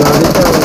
गाड़ी का